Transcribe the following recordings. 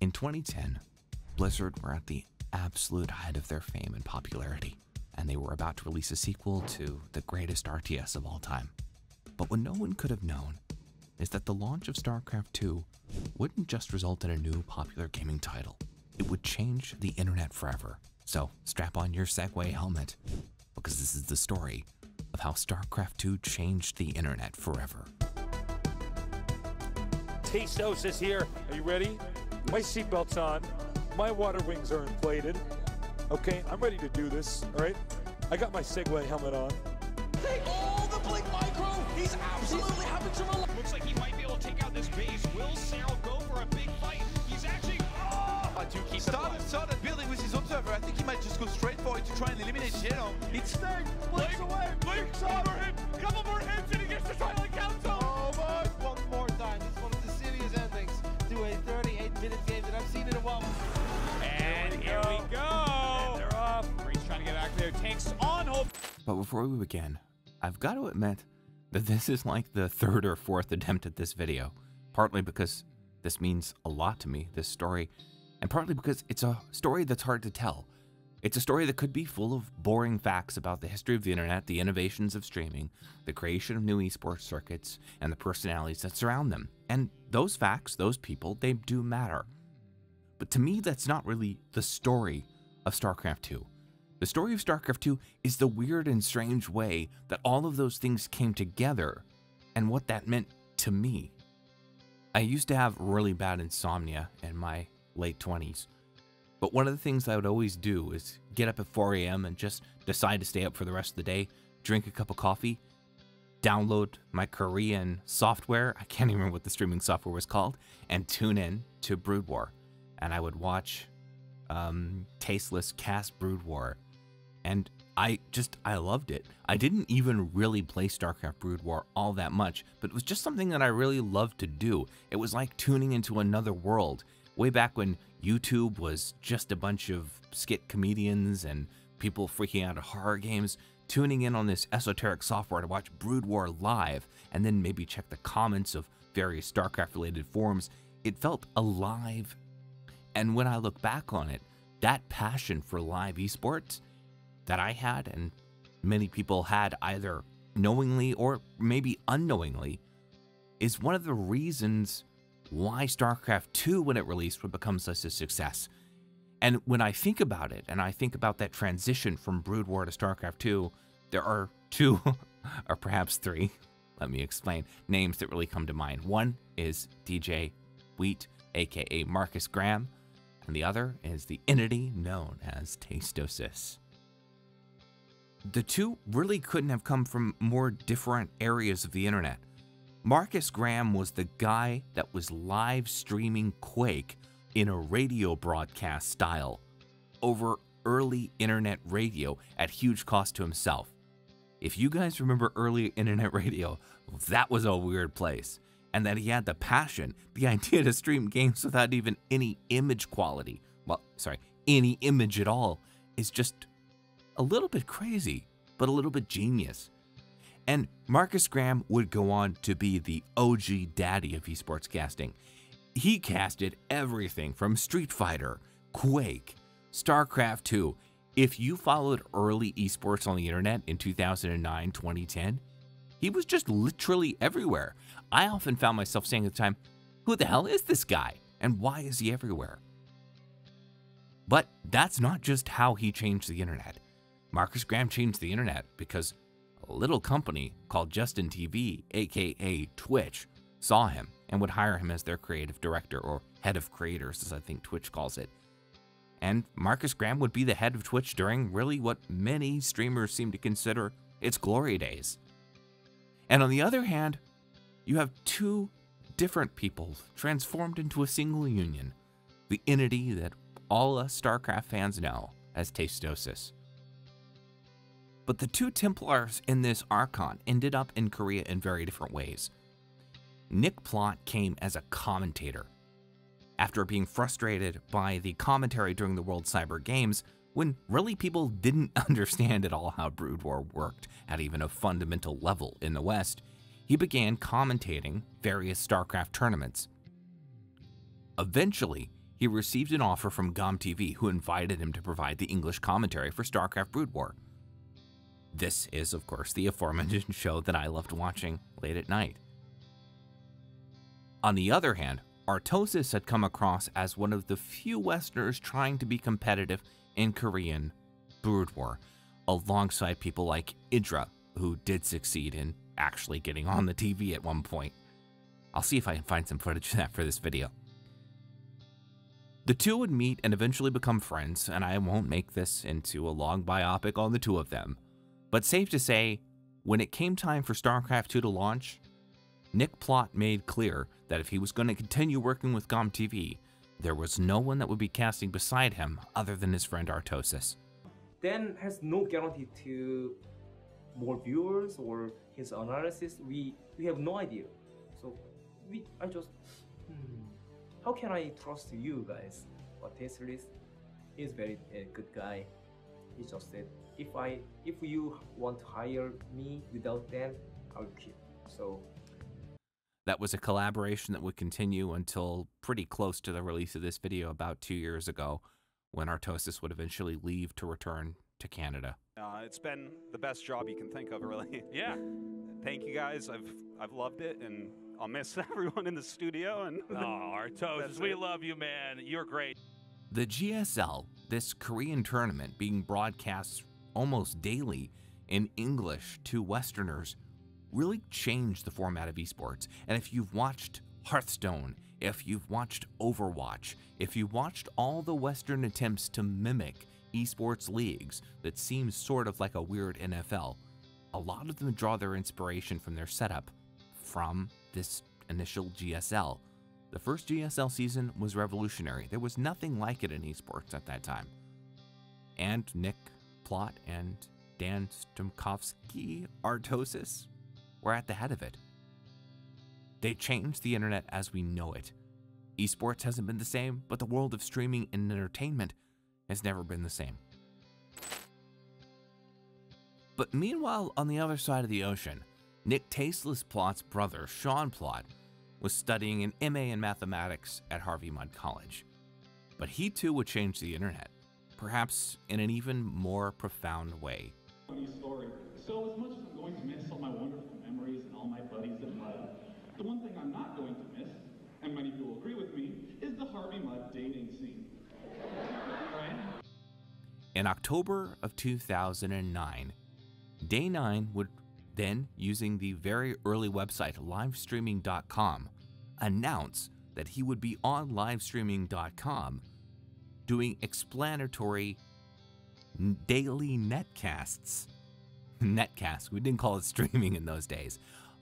In 2010, Blizzard were at the absolute height of their fame and popularity, and they were about to release a sequel to the greatest RTS of all time. But what no one could have known is that the launch of StarCraft 2 wouldn't just result in a new popular gaming title, it would change the internet forever. So strap on your Segway helmet, because this is the story of how StarCraft 2 changed the internet forever. Tastos is here. Are you ready? My seatbelt's on. My water wings are inflated. Okay, I'm ready to do this. All right. I got my Segway helmet on. Oh, the Blink Micro! He's absolutely having to rely. Looks like he might be able to take out this base. Will Cyril go for a big fight? He's actually. Oh! to keep started, started building with his observer. I think he might just go straight for it to try and eliminate Geno. It's Snake. Blink away! Blink's over him! Couple more hits and he gets the silent council! But before we begin, I've got to admit that this is like the third or fourth attempt at this video, partly because this means a lot to me, this story, and partly because it's a story that's hard to tell. It's a story that could be full of boring facts about the history of the internet, the innovations of streaming, the creation of new esports circuits, and the personalities that surround them. And those facts, those people, they do matter. But to me, that's not really the story of StarCraft 2. The story of StarCraft 2 is the weird and strange way that all of those things came together and what that meant to me. I used to have really bad insomnia in my late 20s. But one of the things I would always do is get up at 4 a.m. and just decide to stay up for the rest of the day, drink a cup of coffee, download my Korean software, I can't even remember what the streaming software was called, and tune in to Brood War. And I would watch um, Tasteless cast Brood War. And I just, I loved it. I didn't even really play StarCraft Brood War all that much, but it was just something that I really loved to do. It was like tuning into another world. Way back when YouTube was just a bunch of skit comedians and people freaking out at horror games, tuning in on this esoteric software to watch Brood War live and then maybe check the comments of various StarCraft related forums, it felt alive. And when I look back on it, that passion for live esports that I had and many people had either knowingly or maybe unknowingly is one of the reasons why StarCraft 2, when it released, would become such a success. And when I think about it, and I think about that transition from Brood War to StarCraft 2, there are two, or perhaps three, let me explain, names that really come to mind. One is DJ Wheat, aka Marcus Graham, and the other is the entity known as Tastosis. The two really couldn't have come from more different areas of the internet. Marcus Graham was the guy that was live streaming Quake in a radio broadcast style over early internet radio at huge cost to himself. If you guys remember early internet radio, that was a weird place. And that he had the passion, the idea to stream games without even any image quality. Well, sorry, any image at all is just a little bit crazy, but a little bit genius. And Marcus Graham would go on to be the OG daddy of esports casting. He casted everything from Street Fighter, Quake, StarCraft 2. If you followed early esports on the internet in 2009, 2010, he was just literally everywhere. I often found myself saying at the time, who the hell is this guy? And why is he everywhere? But that's not just how he changed the internet. Marcus Graham changed the internet because a little company called Justin TV, aka Twitch, saw him and would hire him as their creative director or head of creators, as I think Twitch calls it. And Marcus Graham would be the head of Twitch during really what many streamers seem to consider its glory days. And on the other hand, you have two different people transformed into a single union, the entity that all us StarCraft fans know as Tastosis. But the two Templars in this Archon ended up in Korea in very different ways. Nick Plott came as a commentator. After being frustrated by the commentary during the World Cyber Games, when really people didn't understand at all how Brood War worked at even a fundamental level in the West, he began commentating various StarCraft tournaments. Eventually, he received an offer from GomTV, who invited him to provide the English commentary for StarCraft Brood War. This is, of course, the aforementioned show that I loved watching late at night. On the other hand, Artosis had come across as one of the few Westerners trying to be competitive in Korean Brood War, alongside people like Idra, who did succeed in actually getting on the TV at one point. I'll see if I can find some footage of that for this video. The two would meet and eventually become friends, and I won't make this into a long biopic on the two of them. But safe to say, when it came time for StarCraft 2 to launch, Nick Plott made clear that if he was going to continue working with GomTV, there was no one that would be casting beside him other than his friend Artosis. Dan has no guarantee to more viewers or his analysis. We we have no idea. So we I just hmm, how can I trust you guys? But Tasteless is very a good guy. He just said if I if you want to hire me without them, I'll quit. So That was a collaboration that would continue until pretty close to the release of this video about two years ago, when Artosis would eventually leave to return to Canada. Uh, it's been the best job you can think of, really. Yeah. Thank you guys. I've I've loved it, and I'll miss everyone in the studio. And Oh, Artosis, we it. love you, man. You're great. The GSL, this Korean tournament being broadcast almost daily in English to Westerners, really changed the format of esports. And if you've watched Hearthstone, if you've watched Overwatch, if you watched all the Western attempts to mimic esports leagues that seem sort of like a weird NFL, a lot of them draw their inspiration from their setup from this initial GSL. The first GSL season was revolutionary. There was nothing like it in esports at that time. And Nick Plott and Dan Stemkoski Artosis were at the head of it. They changed the internet as we know it. Esports hasn't been the same, but the world of streaming and entertainment has never been the same. But meanwhile, on the other side of the ocean, Nick Tasteless Plott's brother, Sean Plott, was studying an MA in mathematics at Harvey Mudd College. But he too would change the internet, perhaps in an even more profound way. funny story. So as much as I'm going to miss all my wonderful memories and all my buddies in Mudd, the one thing I'm not going to miss, and many people agree with me, is the Harvey Mudd dating scene. Right? In October of 2009, Day 9 would then, using the very early website livestreaming.com, announce that he would be on livestreaming.com doing explanatory daily netcasts. Netcasts, we didn't call it streaming in those days,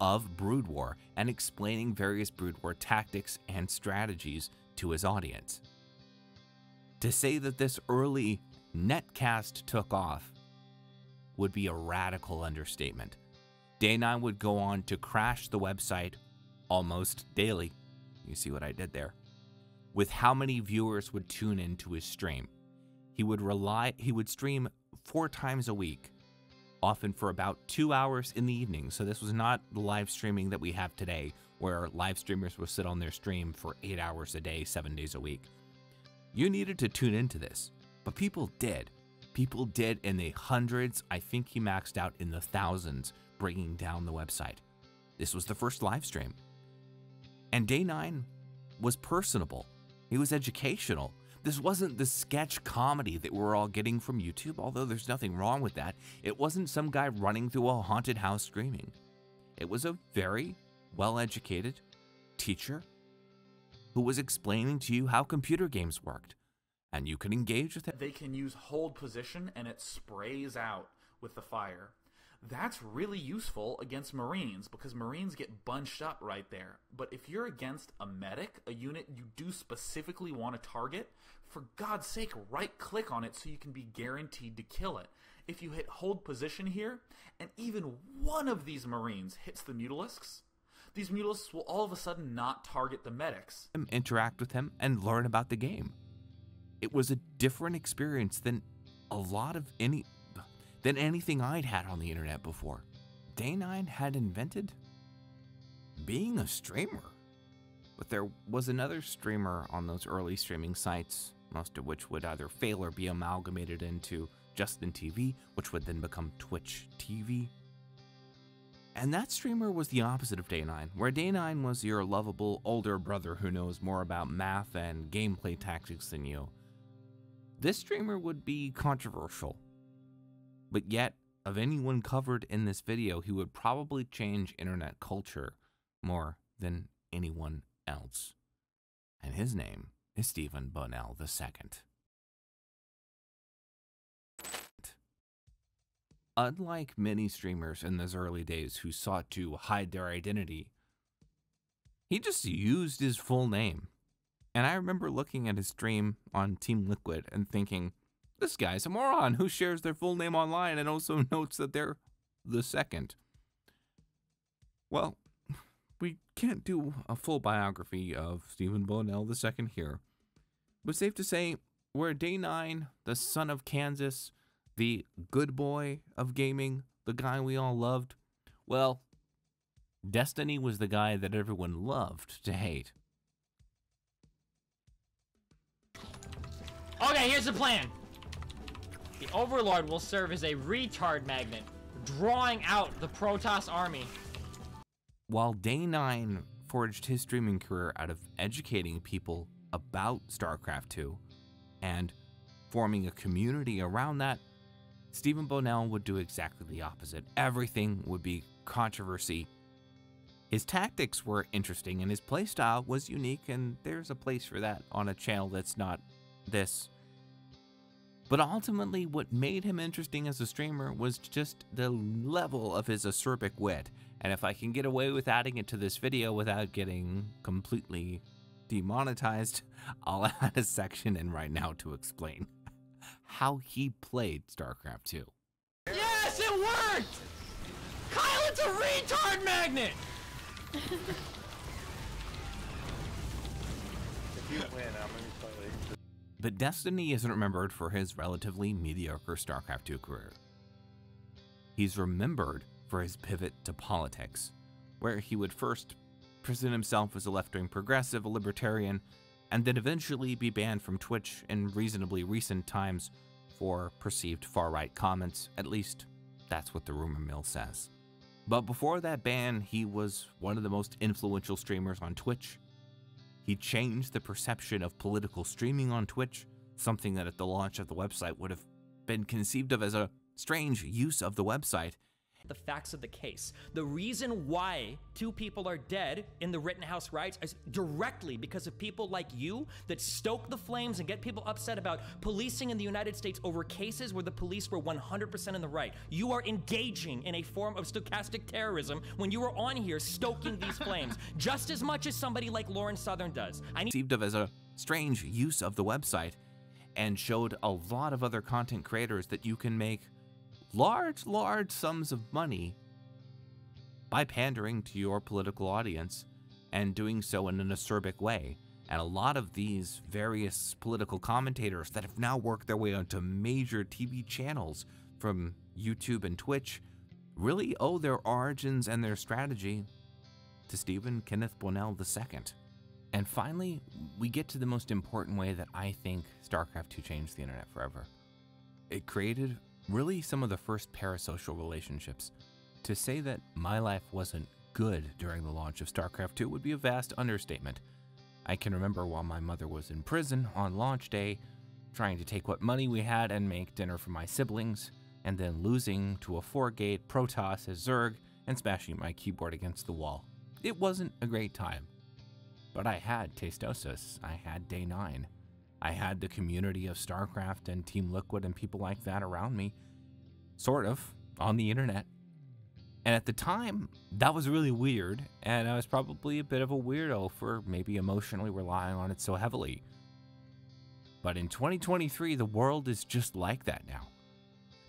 of Brood War and explaining various Brood War tactics and strategies to his audience. To say that this early netcast took off would be a radical understatement. Day 9 would go on to crash the website almost daily. You see what I did there? With how many viewers would tune into his stream. He would rely he would stream 4 times a week, often for about 2 hours in the evening. So this was not the live streaming that we have today where live streamers will sit on their stream for 8 hours a day, 7 days a week. You needed to tune into this, but people did. People did in the hundreds. I think he maxed out in the thousands, bringing down the website. This was the first live stream. And day nine was personable, it was educational. This wasn't the sketch comedy that we're all getting from YouTube, although there's nothing wrong with that. It wasn't some guy running through a haunted house screaming. It was a very well educated teacher who was explaining to you how computer games worked. And you could engage with it. They can use hold position and it sprays out with the fire. That's really useful against Marines because Marines get bunched up right there. But if you're against a medic, a unit you do specifically want to target, for God's sake, right click on it so you can be guaranteed to kill it. If you hit hold position here, and even one of these Marines hits the Mutalisks, these Mutalisks will all of a sudden not target the medics. interact with him, and learn about the game. It was a different experience than a lot of any than anything I'd had on the internet before. Day 9 had invented being a streamer. But there was another streamer on those early streaming sites, most of which would either fail or be amalgamated into Justin TV, which would then become Twitch TV. And that streamer was the opposite of Day 9, where Day 9 was your lovable older brother who knows more about math and gameplay tactics than you. This streamer would be controversial. But yet, of anyone covered in this video, he would probably change internet culture more than anyone else. And his name is Stephen Bonnell II. Unlike many streamers in those early days who sought to hide their identity, he just used his full name. And I remember looking at his stream on Team Liquid and thinking, this guy's a moron who shares their full name online and also notes that they're the second. Well, we can't do a full biography of Stephen Bonnell II here, but safe to say, we're day nine, the son of Kansas, the good boy of gaming, the guy we all loved. Well, Destiny was the guy that everyone loved to hate. Okay, here's the plan. The Overlord will serve as a retard magnet, drawing out the Protoss army. While Day 9 forged his streaming career out of educating people about StarCraft 2 and forming a community around that, Stephen Bonnell would do exactly the opposite. Everything would be controversy. His tactics were interesting and his playstyle was unique, and there's a place for that on a channel that's not this. But ultimately, what made him interesting as a streamer was just the level of his acerbic wit. And if I can get away with adding it to this video without getting completely demonetized, I'll add a section in right now to explain how he played StarCraft 2. Yes, it worked! Kyle, it's a retard magnet! if you win, I'm gonna be slightly. But Destiny isn't remembered for his relatively mediocre StarCraft 2 career. He's remembered for his pivot to politics, where he would first present himself as a left wing progressive, a libertarian, and then eventually be banned from Twitch in reasonably recent times for perceived far right comments. At least, that's what the rumor mill says. But before that ban, he was one of the most influential streamers on Twitch. He changed the perception of political streaming on Twitch, something that at the launch of the website would have been conceived of as a strange use of the website the facts of the case. The reason why two people are dead in the Rittenhouse riots is directly because of people like you that stoke the flames and get people upset about policing in the United States over cases where the police were 100% in the right. You are engaging in a form of stochastic terrorism when you are on here stoking these flames just as much as somebody like Lauren Southern does. I conceived of as a strange use of the website and showed a lot of other content creators that you can make large, large sums of money by pandering to your political audience and doing so in an acerbic way. And a lot of these various political commentators that have now worked their way onto major TV channels from YouTube and Twitch really owe their origins and their strategy to Stephen Kenneth Bonnell II. And finally, we get to the most important way that I think StarCraft 2 changed the internet forever. It created really some of the first parasocial relationships. To say that my life wasn't good during the launch of StarCraft 2 would be a vast understatement. I can remember while my mother was in prison on launch day, trying to take what money we had and make dinner for my siblings, and then losing to a four gate Protoss as Zerg and smashing my keyboard against the wall. It wasn't a great time. But I had Tastosis, I had Day 9. I had the community of StarCraft and Team Liquid and people like that around me, sort of, on the internet. And at the time, that was really weird, and I was probably a bit of a weirdo for maybe emotionally relying on it so heavily. But in 2023, the world is just like that now.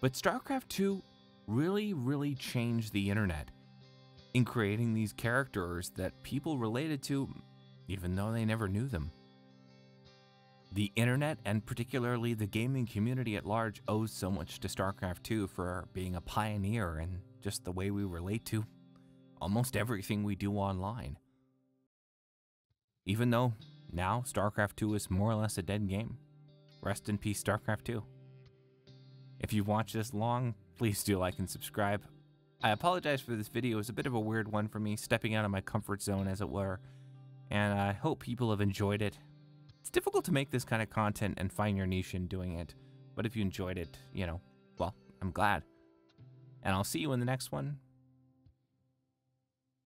But StarCraft 2 really, really changed the internet in creating these characters that people related to, even though they never knew them. The internet, and particularly the gaming community at large, owes so much to StarCraft 2 for being a pioneer in just the way we relate to almost everything we do online. even though now StarCraft 2 is more or less a dead game. Rest in peace, StarCraft 2. If you've watched this long, please do like and subscribe. I apologize for this video. It was a bit of a weird one for me, stepping out of my comfort zone, as it were, and I hope people have enjoyed it. It's difficult to make this kind of content and find your niche in doing it, but if you enjoyed it, you know, well, I'm glad. And I'll see you in the next one.